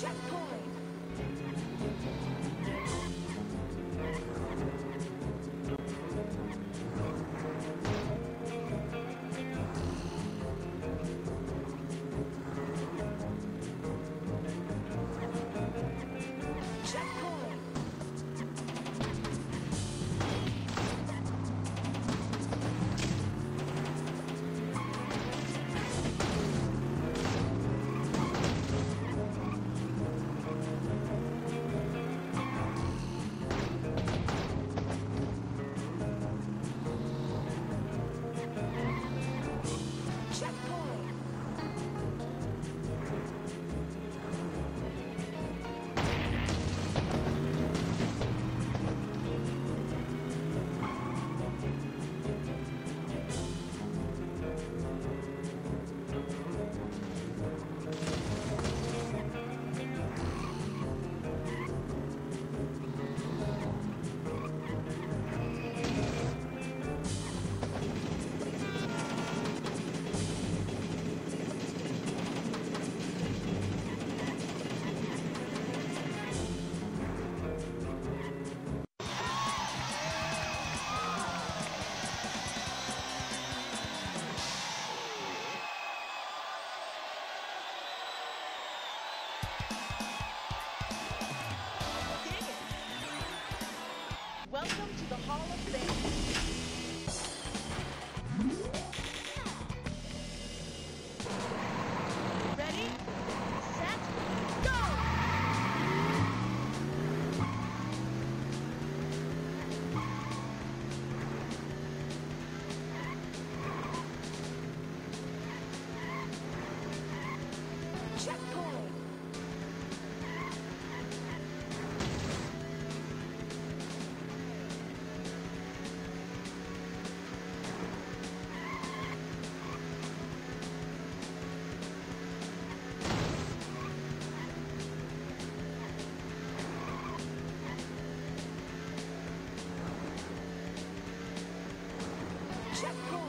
Checkpoint. Checkpoint.